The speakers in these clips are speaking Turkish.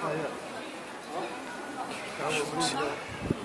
快乐。好，然后。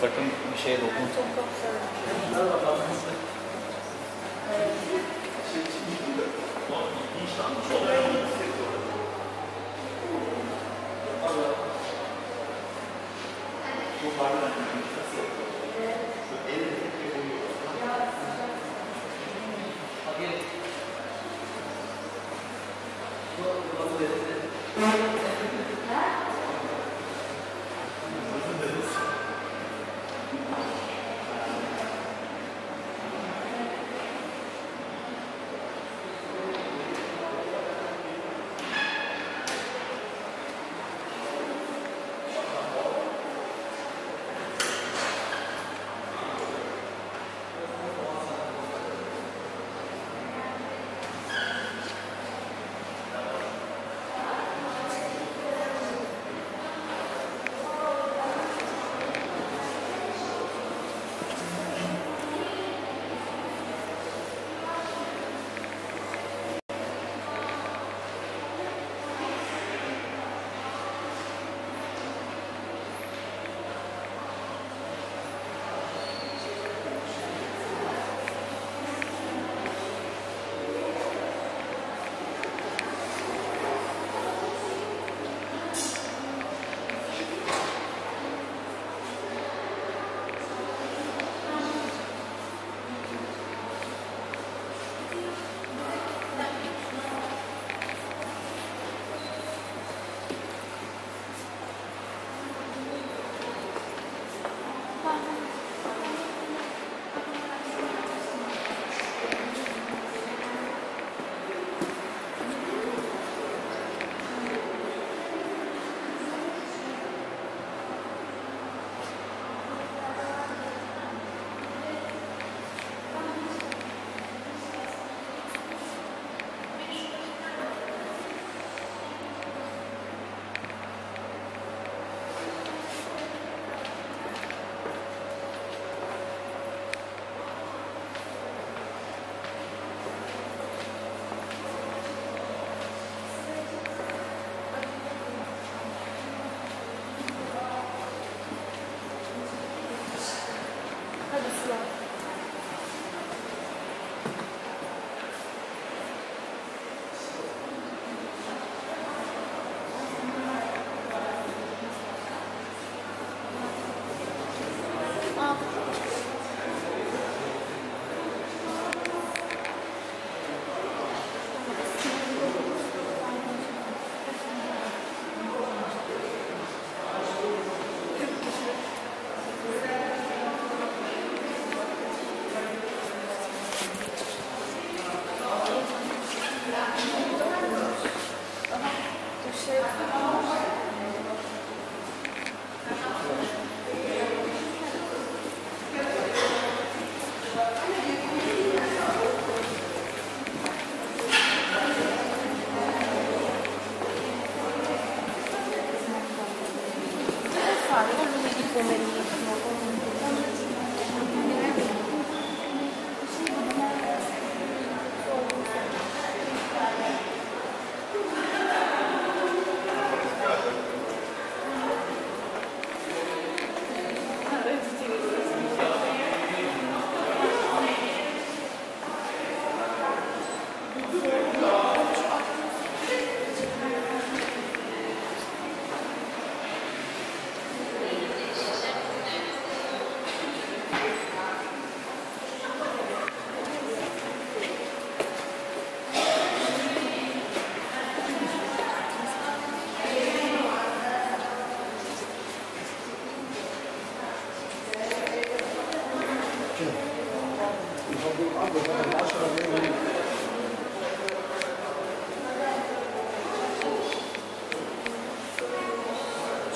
Sakın bir şeye dokun. Çok çok severim. Hadi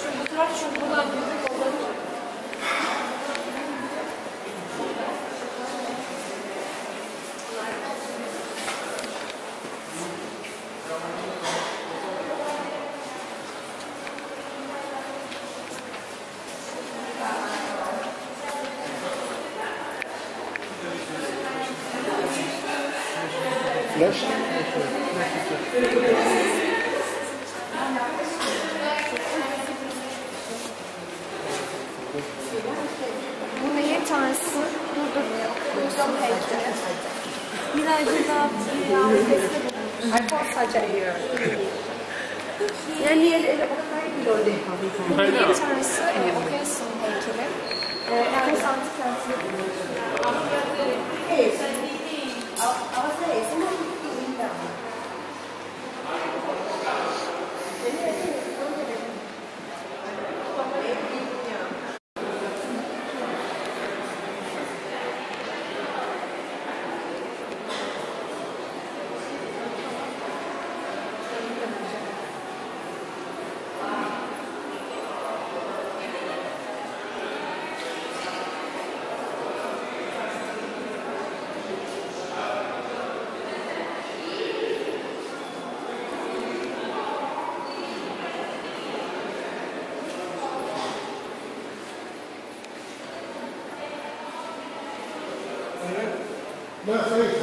Чому трачу була Picasso heykeli. Miray ziyafetinde I thought such a year. Yani ele bakmayın bir tanesi e, Okyasun heykeli. E, Antik Kenti'nde ben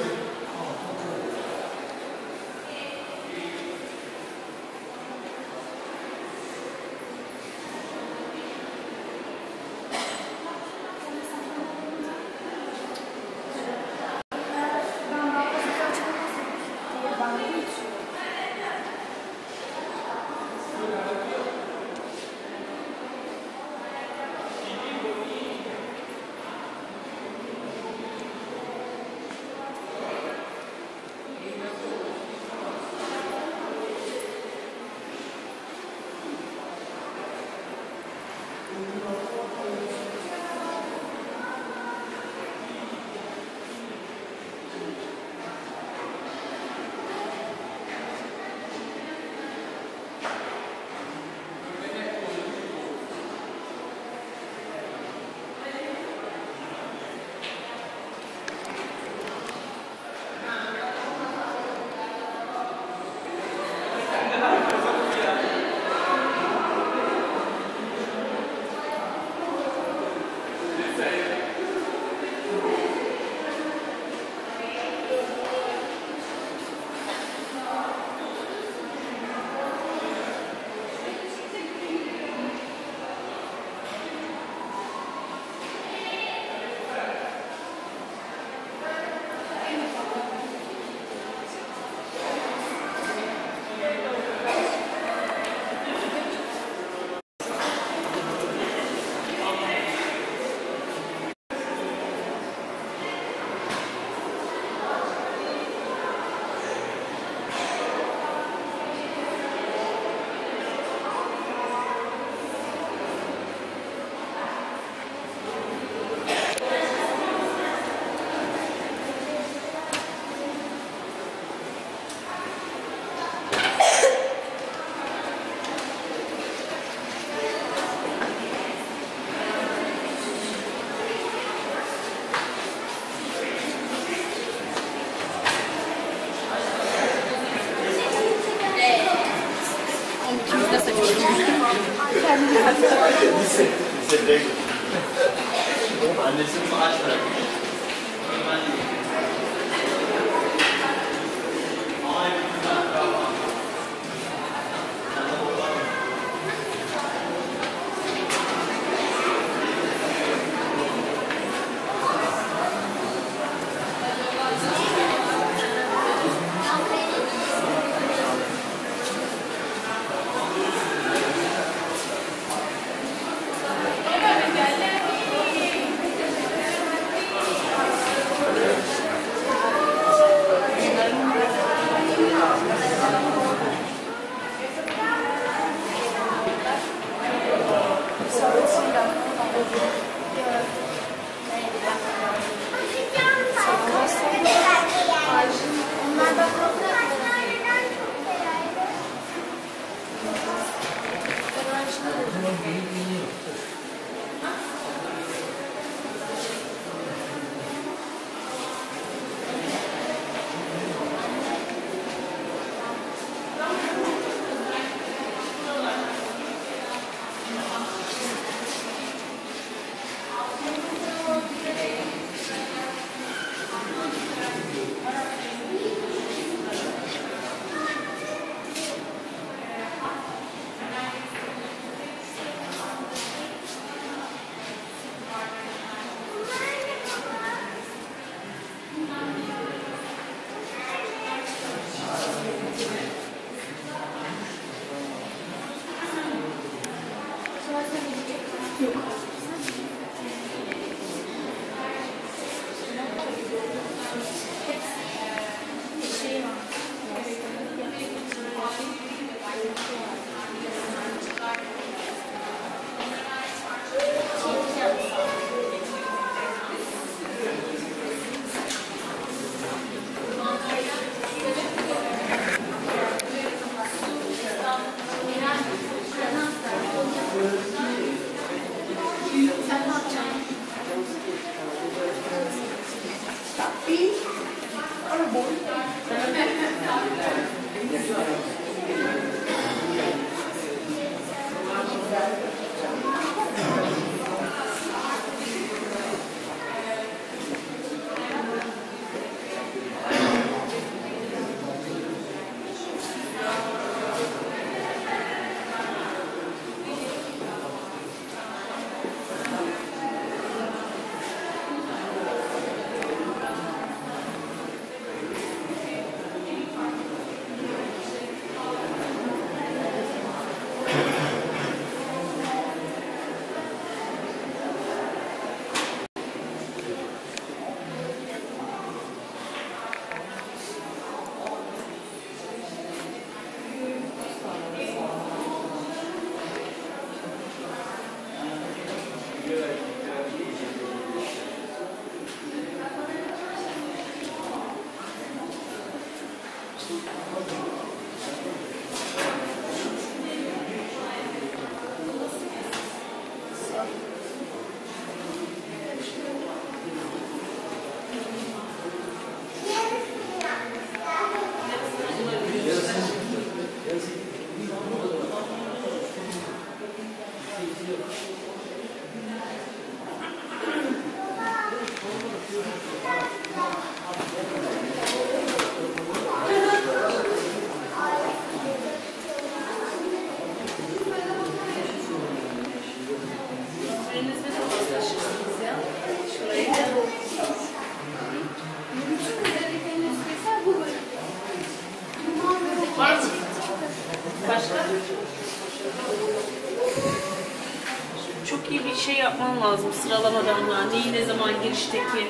lazım sıralamadan ya. Neyi ne zaman girişteki.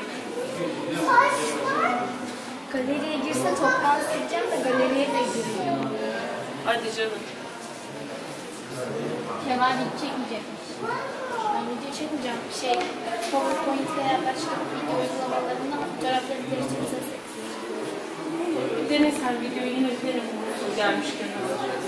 Galeriye girse toptan sileceğim de galeriye de giriyor. Hadi canım. Kemal hiç çekmeyecekmiş. Ben video çekmeyeceğim. Şey, PowerPoint veya başka video uygulamalarından fotoğrafları değiştirirse Bir dene sen videoyu yine biterim. Gelmişken hazır.